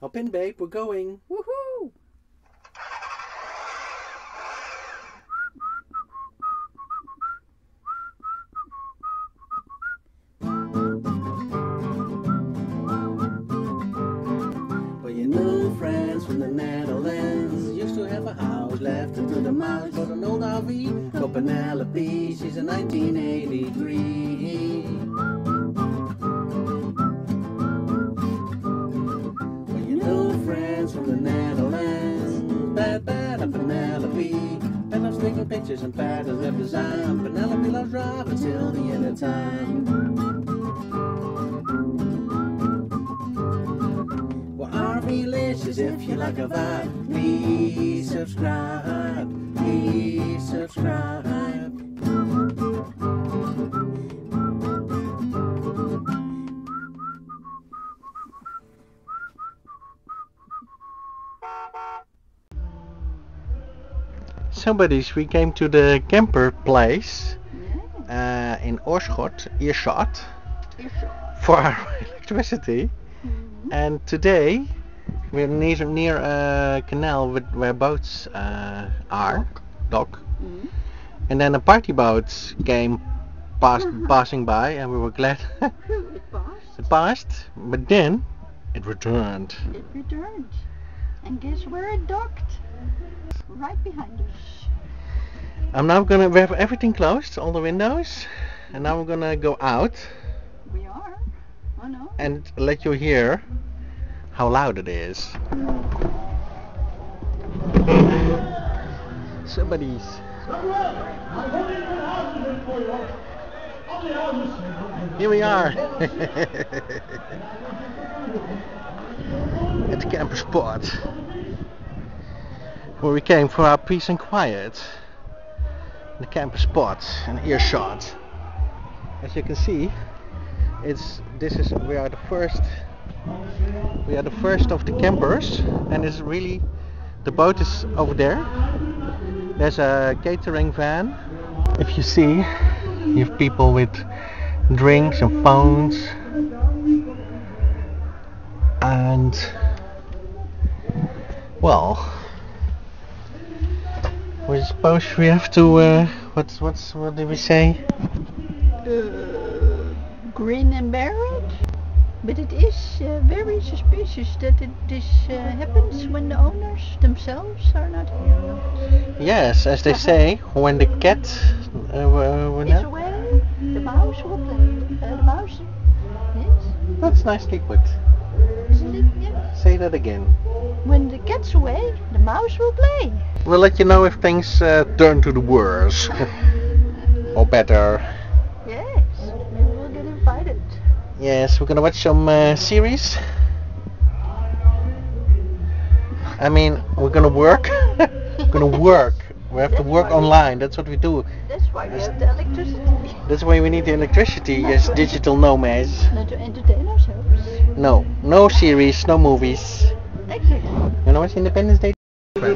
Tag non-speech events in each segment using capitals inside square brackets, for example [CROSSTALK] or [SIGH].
Hop in, babe. We're going. Woohoo! Well, you know friends from the Netherlands used to have a house left into the mountains, got an old RV. Got Penelope, she's a 1983. Loves taking pictures and patterns of design. Penelope loves driving till the end of time. Well, RV-licious if you like a vibe. Please subscribe. Please subscribe. So buddies, we came to the camper place uh, in Oirschot, Ierschot, for our [LAUGHS] electricity. And today we're near, near a canal with, where boats uh, are, dock. Mhm. And then a party boat came past, [LAUGHS] passing by, and we were glad [LAUGHS] It passed. it passed. But then it returned. It returned. And guess where it docked? Right behind us. I'm now gonna we have everything closed, all the windows, and now I'm gonna go out We are. Oh no. and let you hear how loud it is. Somebody's. Here we are. [LAUGHS] At the camper spot. Where we came for our peace and quiet. The camper spot, an earshot. As you can see, it's this is we are the first we are the first of the campers and it's really the boat is over there there's a catering van if you see you have people with drinks and phones and well we suppose we have to uh, what's what's what did we say Uh, grin and bear it. But it is uh, very suspicious that it, this uh, happens when the owners themselves are not here. yes as they say when the cat uh, w- that- away, the mouse will play. Uh, the mouse. Yes? that's nicely put it? Yeah. say that again Cat's away, the mouse will play. We'll let you know if things uh, turn to the worse. or better. Yes, maybe we'll get invited. Yes, we're gonna watch some uh, series. I mean, we're gonna work. we're [LAUGHS] gonna work. We have to work online. That's what we do. That's why we have the electricity. That's why we need the electricity as digital nomads. Not to entertain ourselves. No, no series, no movies. You know what's Independence Day? Bye,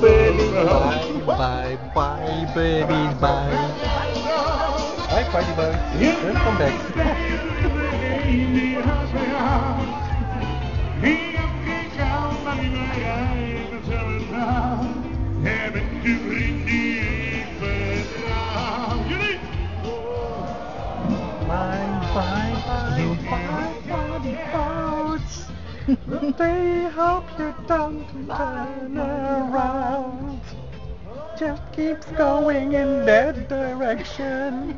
baby, Bye, bye, bye, babies, bye. Bye, party boy. Welcome back. They hope you don't turn around. Just keeps going in that direction.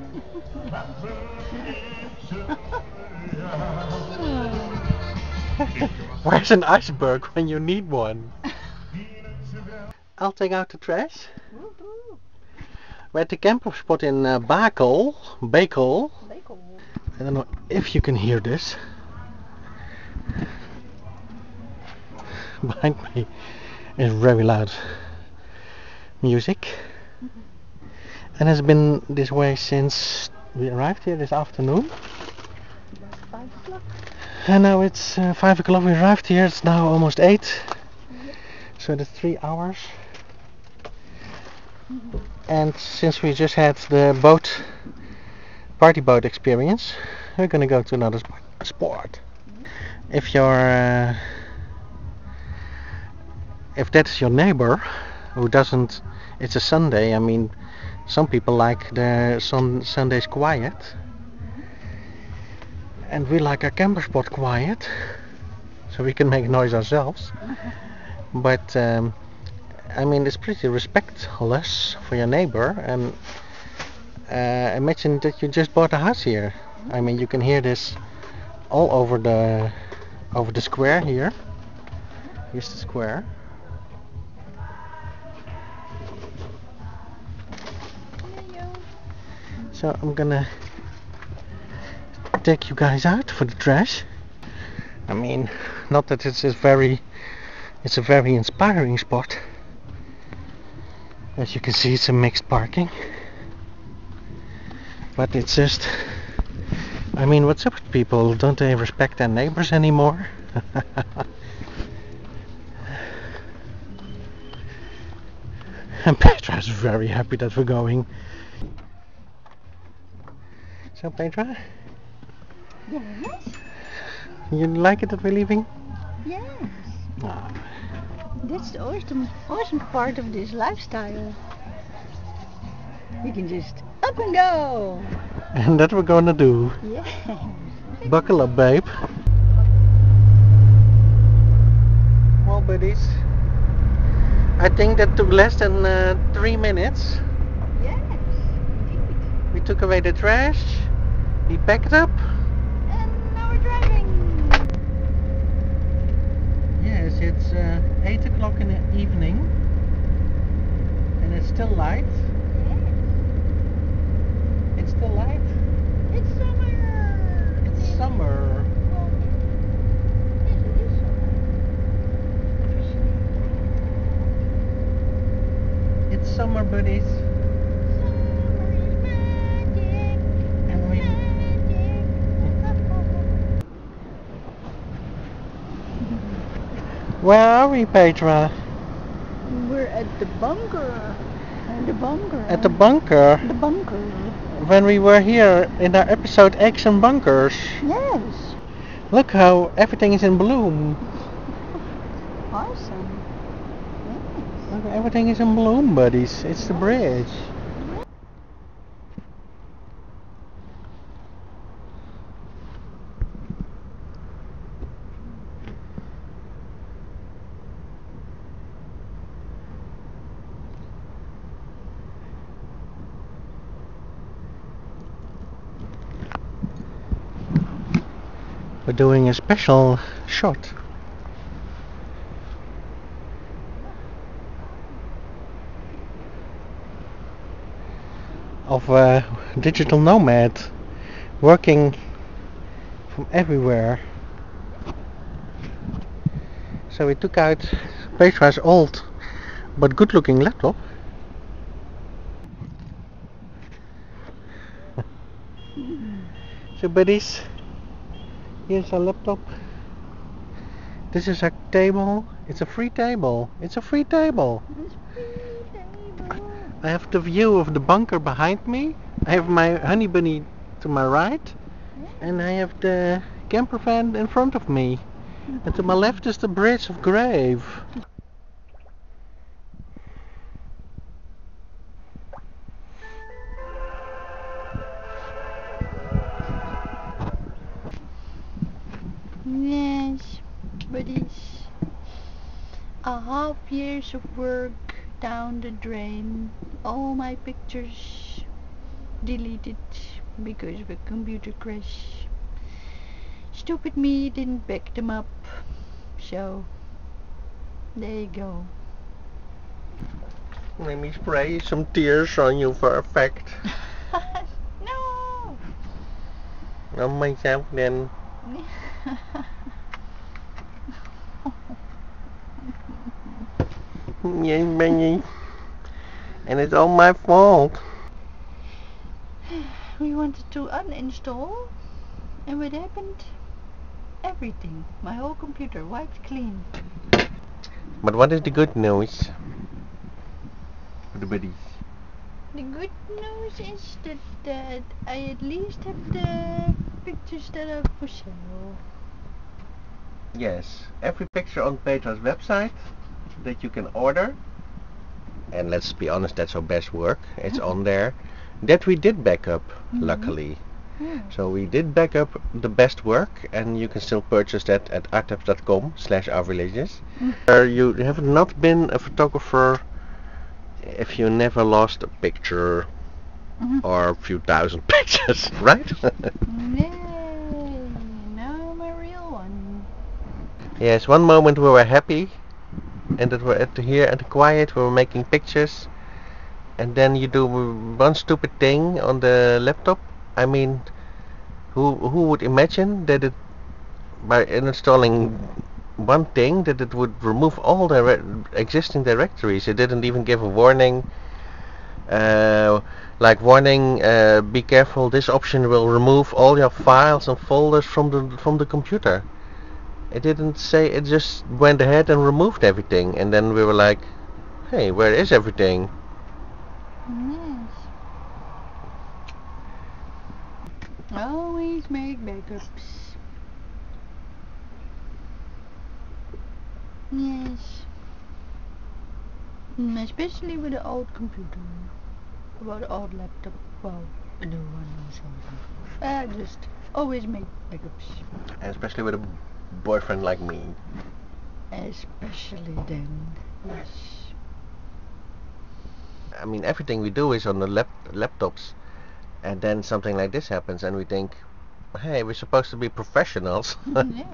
[LAUGHS] Where's an iceberg when you need one? I'll take out the trash. We're at the camper spot in uh, Bakel. Bakel. I don't know if you can hear this. Behind me is very loud music. And it's been this way since we arrived here this afternoon. And now it's uh, 5 o'clock. We arrived here. It's now almost 8. So that's 3 hours. And since we just had the boat, party boat experience, we're gonna go to another sport. If you're uh, if that's your neighbor who doesn't it's a Sunday I mean some people like their sun, Sundays quiet. And we like our camper spot quiet so we can make noise ourselves. [LAUGHS] But um, I mean it's pretty respectless for your neighbor and uh, imagine that you just bought a house here. I mean you can hear this all over the over the square here. Here's the square so I'm gonna take you guys out for the trash. I mean not that it's a very it's a very inspiring spot. As you can see it's a mixed parking. But it's just I mean what's up with people? Don't they respect their neighbors anymore? [LAUGHS] And Petra's very happy that we're going so Petra Yes. you like it that we're leaving Yes. Ah, That's the awesome, awesome part of this lifestyle. You can just up and go. and that we're gonna do Yeah. Buckle up, babe. Well, buddies, I think that took less than uh, three minutes. Yes, indeed. We took away the trash, we packed up. And now we're driving. Yes, it's uh, 8 o'clock in the evening, and it's still light. Yes. It's still light. It's summer. It's summer. Yes, it is summer. It's summer, buddies. Summer is magic. And we Where are we, Petra? We're at the bunker. At the bunker. At the bunker. The bunker. When we were here in our episode Action Bunkers. Yes. Look how everything is in bloom. [LAUGHS] Awesome. Yes. Look, everything is in bloom, buddies. It's the bridge. Doing a special shot. of a digital nomad working from everywhere. So we took out Petra's old but good looking laptop. [LAUGHS] so buddies, here's our laptop. This is a table. It's a free table. It's a free table. I have the view of the bunker behind me. I have my honey bunny to my right. And I have the camper van in front of me. And to my left is the bridge of Grave. Half years of work down the drain. All my pictures deleted because of a computer crash. Stupid me didn't back them up. So, there you go. Let me spray some tears on you for effect. [LAUGHS] no! On myself then. [LAUGHS] Yes, Benny. And it's all my fault. [SIGHS] we wanted to uninstall, and what happened? Everything. My whole computer wiped clean. But what is the good news? For the buddies. The good news is that, that I at least have the pictures that are for sale. Yes, every picture on Petra's website that you can order, and let's be honest, that's our best work. It's on there. That we did back up, Mhm. luckily. Yeah. So we did back up the best work, and you can still purchase that at artabs.com slash ourvillages. Mm. Uh, you have not been a photographer if you never lost a picture Mhm. or a few thousand [LAUGHS] pictures, right? Yay! Now my real one. yes, one moment we were happy, and that we're at here at the quiet, we were making pictures, and then you do one stupid thing on the laptop. I mean, who who would imagine that it by installing one thing that it would remove all the existing directories? It didn't even give a warning. Uh, like warning, uh, be careful. This option will remove all your files and folders from the from the computer. It didn't say. It just went ahead and removed everything, and then we were like, "Hey, where is everything?" Yes. Always make backups. Yes. Mm, Especially with the old computer. About the old laptop. Well, the one also. Uh, just always make backups. And especially with a boyfriend like me. Especially then. Yes. I mean, everything we do is on the lap- laptops, and then something like this happens, and we think, "Hey, we're supposed to be professionals." [LAUGHS] [LAUGHS] yes.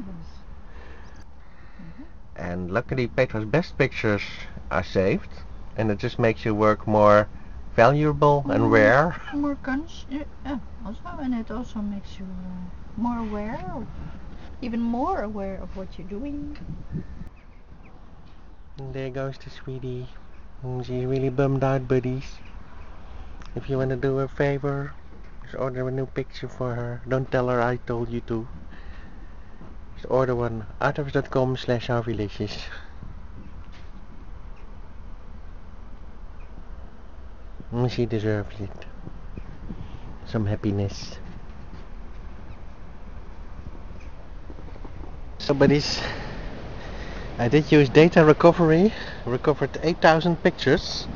and luckily, Petra's best pictures are saved, and it just makes your work more valuable and Mm. rare. More cons. Yeah, yeah, also, and it also makes you uh, more aware, of, even more aware of what you're doing. And there goes the sweetie. She's really bummed out, buddies. If you want to do her a favor, just order a new picture for her. Don't tell her I told you to. Just order one. artabs.com slash ourvillages. Mm, She deserves it. Some happiness. So buddies, I did use data recovery, recovered 8000 pictures,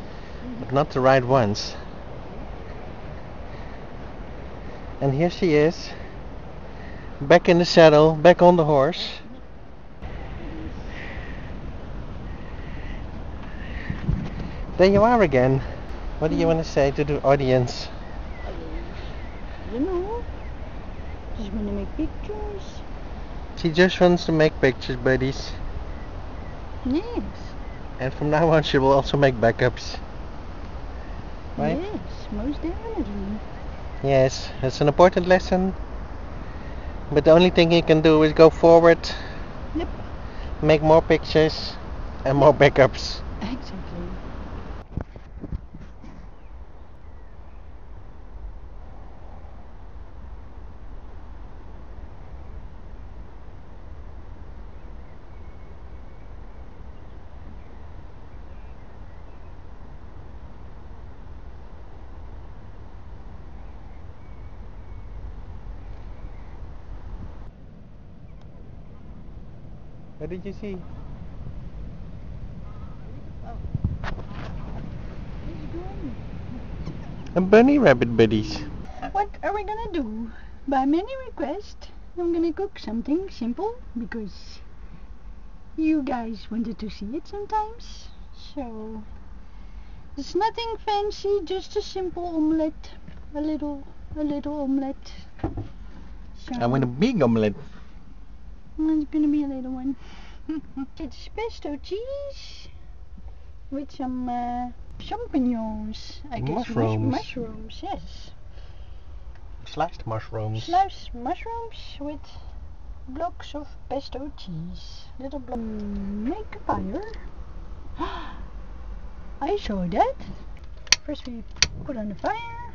but not the right ones. And here she is, back in the saddle, back on the horse. There you are again. What do you want to say to the audience? You know, just want to make pictures. She just wants to make pictures, buddies. Yes. And from now on, she will also make backups. Right? Yes, most definitely. Yes, it's an important lesson. But the only thing you can do is go forward, Yep. make more pictures, and more backups. Exactly. Did you see? A bunny rabbit, buddies. What are we gonna do? By many request, I'm gonna cook something simple because you guys wanted to see it sometimes. So it's nothing fancy, just a simple omelette, a little, a little omelette. So I want a big omelette. it's gonna be a little one. [LAUGHS] it's pesto cheese with some uh, champignons. I guess Mushrooms. mushrooms, yes. Sliced mushrooms. Sliced mushrooms with blocks of pesto cheese. Little block. Make a fire. [GASPS] I saw that. First we put on the fire.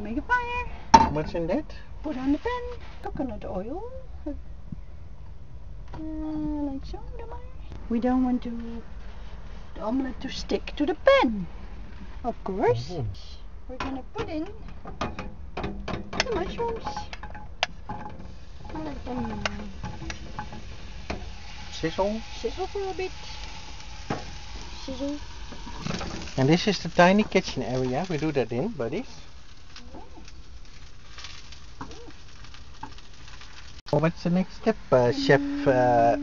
Make a fire. What's in that? Put on the pan. Coconut oil. Uh, We don't want to the omelette to stick to the pan. Of course. We're gonna put in the mushrooms. Let them Sizzle. sizzle for a bit. Sizzle. And this is the tiny kitchen area we do that in, buddies. What's the next step, uh, Chef uh.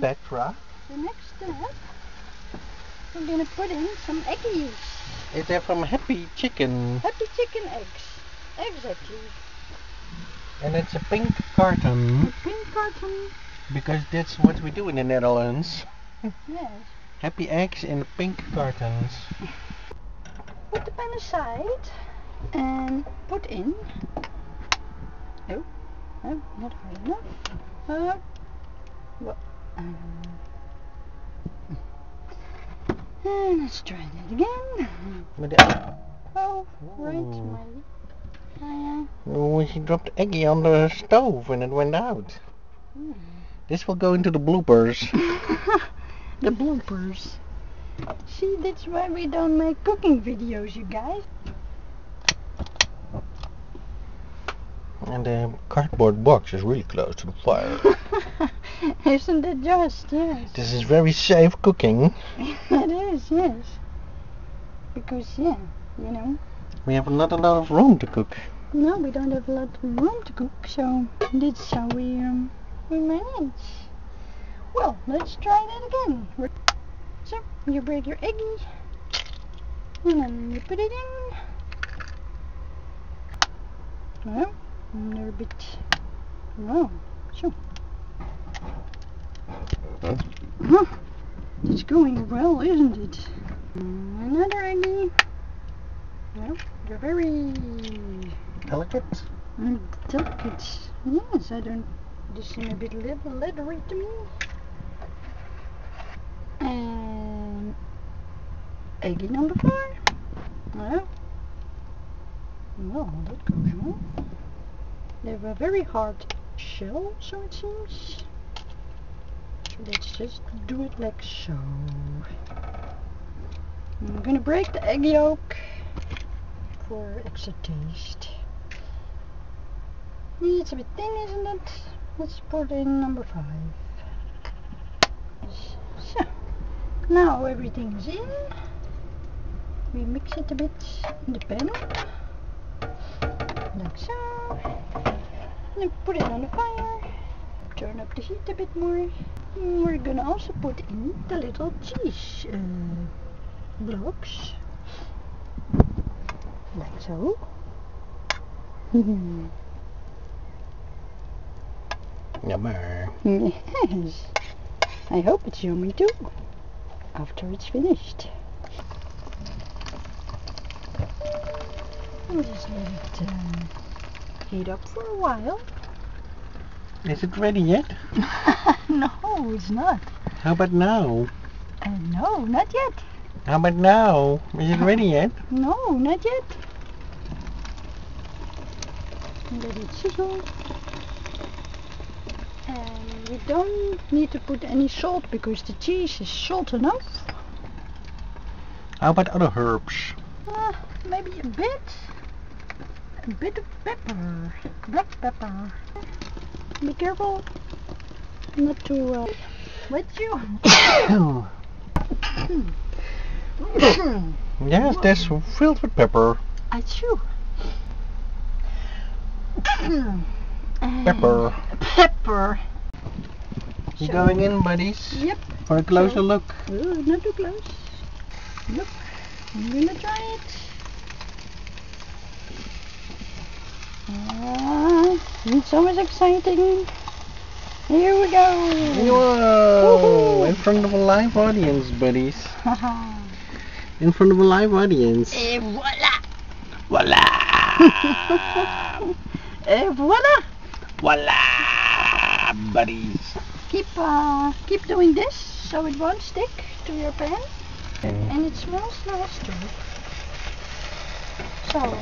Petra? The next step, we're gonna put in some eggies. Is they from Happy Chicken? Happy chicken eggs. Exactly. And it's a pink carton A pink carton. because that's what we do in the Netherlands. Yes. Happy eggs in pink cartons. Put the pan aside and put in. Oh, oh, not hard enough. Uh, what? Um, and [SIGHS] let's try that again. Oh, right, my. Uh, when she dropped Eggy on the stove and it went out. hmm. This will go into the bloopers. [LAUGHS] the bloopers. See, that's why we don't make cooking videos, you guys. And the cardboard box is really close to the fire. [LAUGHS] Isn't it just? Yes. this is very safe cooking. [LAUGHS] it is, yes. Because, yeah, you know, We have not a lot of room to cook. no, we don't have a lot of room to cook, so that's how we, um, we manage. Well, let's try that again. So, you break your eggie, and then you put it in. Well, another bit. Wow, Sure. Huh, it's going well, isn't it? Another eggie. Well, they're very Delicate? mm, delicate. Yes, I don't. They seem a bit little leathery to me. And eggie number four. Well, well, that goes well. They have a very hard shell, so it seems. Let's just do it like so. I'm gonna break the egg yolk for extra taste. It's a bit thin, isn't it? Let's put in number five. So, now everything is in. We mix it a bit in the pan. Like so. Then put it on the fire. Turn up the heat a bit more. Mm, We're gonna also put in the little cheese uh, blocks. Like so. [LAUGHS] Yummer. Yes. I hope it's yummy too. After it's finished. We'll just let it uh, heat up for a while. Is it ready yet? [LAUGHS] [LAUGHS] no, it's not. How about now? Uh, no, not yet. How about now? Is it ready [LAUGHS] yet? No, not yet. Let it sizzle. And we don't need to put any salt because the cheese is salt enough. How about other herbs? Uh, maybe a bit. Bit of pepper. Black pepper. Be careful not to uh, wet you. [COUGHS] yes, that's filled with pepper. I chew. [COUGHS] Pepper. Pepper. You So- going in, buddies? Yep. For a closer So- look. Ooh, not too close. Look, I'm gonna try it. Ah, it's always exciting. Here we go. Whoa! In front of a live audience, buddies. In front of a live audience. Et voila. Voila! [LAUGHS] Et voila. Voila! Buddies. Keep uh, keep doing this so it won't stick to your pan. And it smells nice too. So,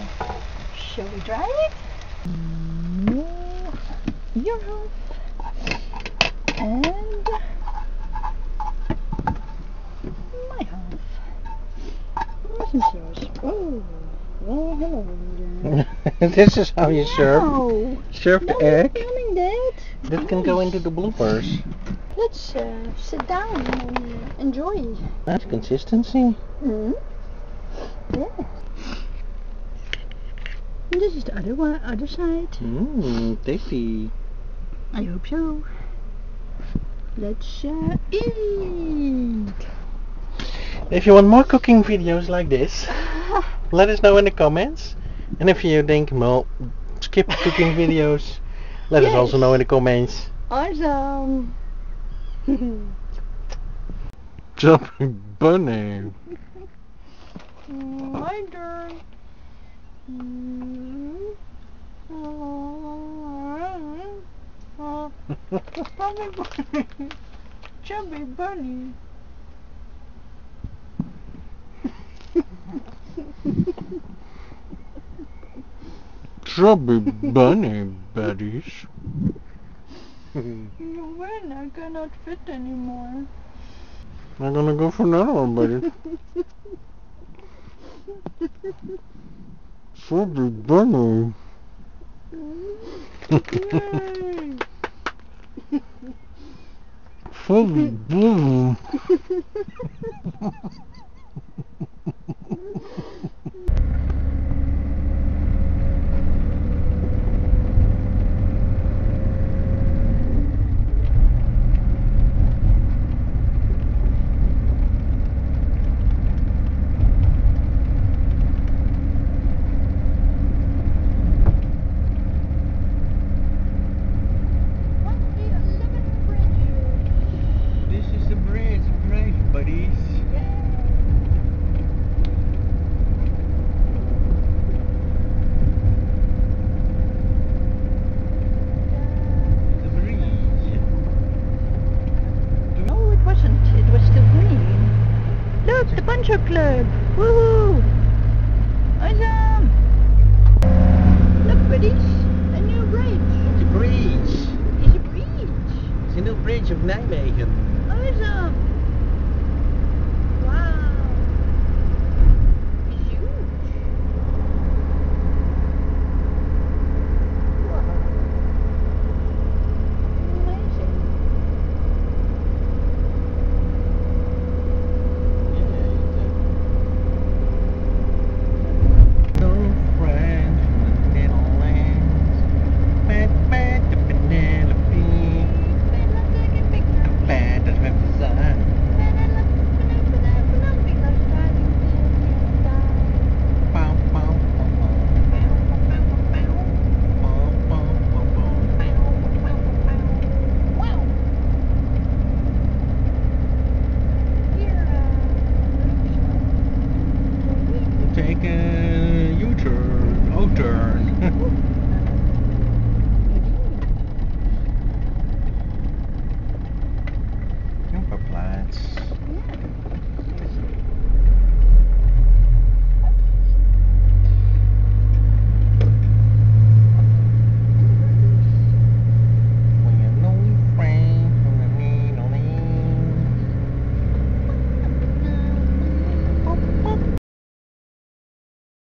shall we try it? Your half. And my half. Where's yours? Oh, well, hello this is how you serve No, serve no, the egg. Filming that. That can go into the bloopers. Let's uh, sit down and enjoy. Nice consistency. Mm. Yeah. And this is the other one, other side. Mmm, tasty. I hope so. Let's uh, eat. If you want more cooking videos like this, [LAUGHS] let us know in the comments. And if you think, well, skip cooking videos, let us also know in the comments. Awesome. [LAUGHS] Jumping bunny. [LAUGHS] My turn. Chubby bunny. Chubby bunny. Chubby bunny buddies. [LAUGHS] You win. I cannot fit anymore. I'm gonna go for another one, buddy. [LAUGHS] Bunny. Yay. Chubby bunny. This